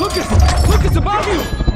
Lucas! Lucas, above you!